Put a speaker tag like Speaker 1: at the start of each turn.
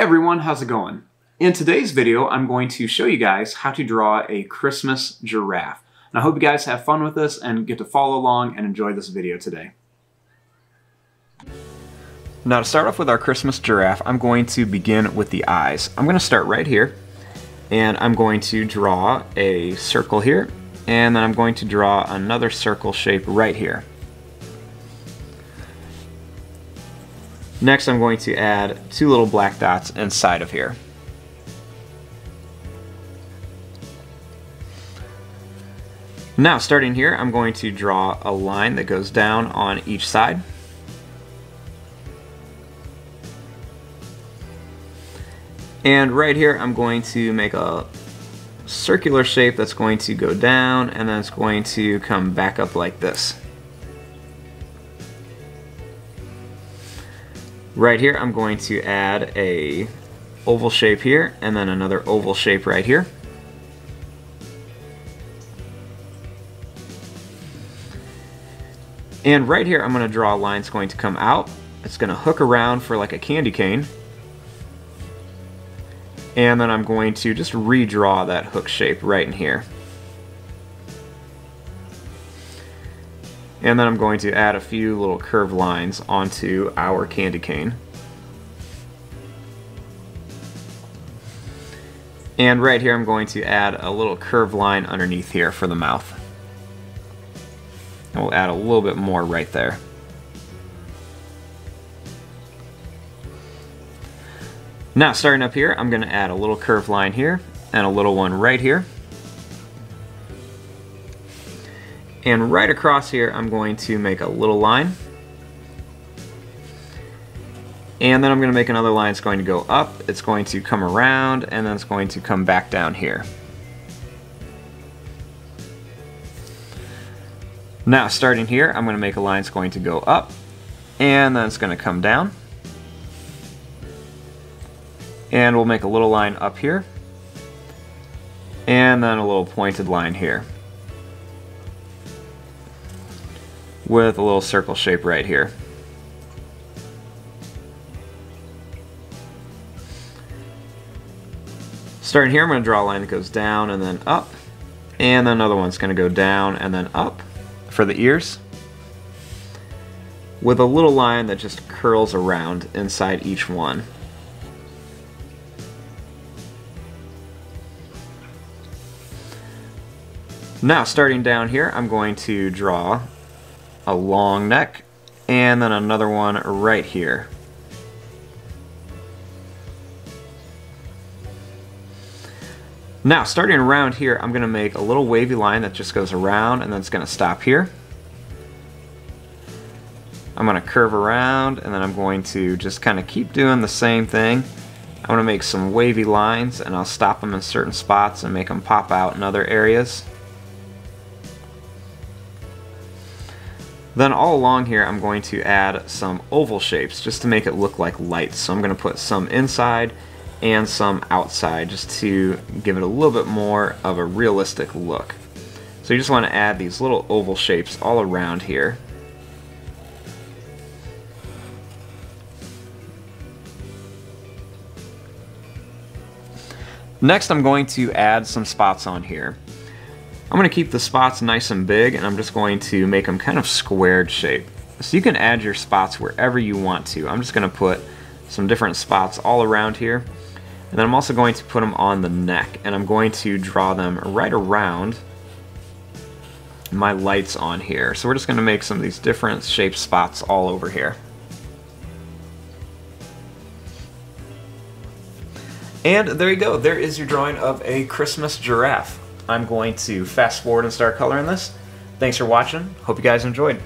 Speaker 1: everyone, how's it going? In today's video, I'm going to show you guys how to draw a Christmas giraffe. And I hope you guys have fun with this and get to follow along and enjoy this video today. Now to start off with our Christmas giraffe, I'm going to begin with the eyes. I'm going to start right here, and I'm going to draw a circle here, and then I'm going to draw another circle shape right here. Next I'm going to add two little black dots inside of here. Now starting here I'm going to draw a line that goes down on each side. And right here I'm going to make a circular shape that's going to go down and then it's going to come back up like this. Right here, I'm going to add a oval shape here, and then another oval shape right here. And right here, I'm going to draw a line that's going to come out. It's going to hook around for like a candy cane. And then I'm going to just redraw that hook shape right in here. And then I'm going to add a few little curved lines onto our candy cane. And right here I'm going to add a little curved line underneath here for the mouth. And we'll add a little bit more right there. Now starting up here, I'm going to add a little curved line here and a little one right here. And right across here, I'm going to make a little line. And then I'm going to make another line. It's going to go up, it's going to come around, and then it's going to come back down here. Now, starting here, I'm going to make a line that's going to go up, and then it's going to come down. And we'll make a little line up here, and then a little pointed line here. With a little circle shape right here. Starting here, I'm going to draw a line that goes down and then up, and then another one's going to go down and then up for the ears, with a little line that just curls around inside each one. Now, starting down here, I'm going to draw a long neck, and then another one right here. Now, starting around here, I'm going to make a little wavy line that just goes around and then it's going to stop here. I'm going to curve around and then I'm going to just kind of keep doing the same thing. I'm to make some wavy lines and I'll stop them in certain spots and make them pop out in other areas. Then all along here I'm going to add some oval shapes just to make it look like lights. So I'm going to put some inside and some outside just to give it a little bit more of a realistic look. So you just want to add these little oval shapes all around here. Next I'm going to add some spots on here. I'm going to keep the spots nice and big and I'm just going to make them kind of squared shape. So you can add your spots wherever you want to. I'm just going to put some different spots all around here. And then I'm also going to put them on the neck and I'm going to draw them right around my lights on here. So we're just going to make some of these different shaped spots all over here. And there you go. There is your drawing of a Christmas giraffe. I'm going to fast forward and start coloring this. Thanks for watching. Hope you guys enjoyed.